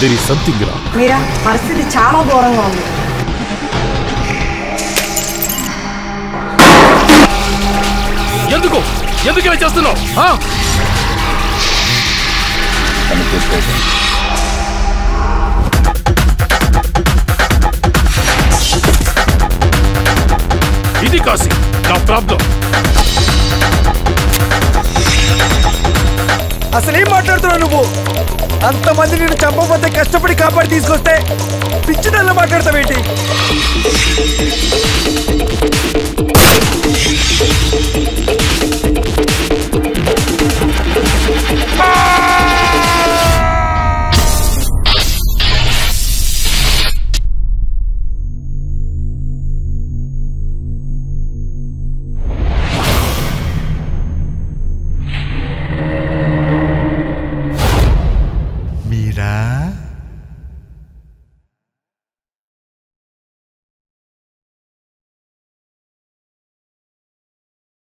There is something రా మీరా? పరిస్థితి చాలా ఘోరంగా ఉంది. ఎందుకు? ఎందుకు ఇలా చేస్తున్నావు? ఇది కాసి నా ప్రాబ్లం. అసలు ఏం మాట్లాడుతున్నావు నువ్వు? అంతమంది నేను చంపబోతే కష్టపడి కాపాడి తీసుకొస్తే పిచ్చి నెల మాట్లాడతావేంటి?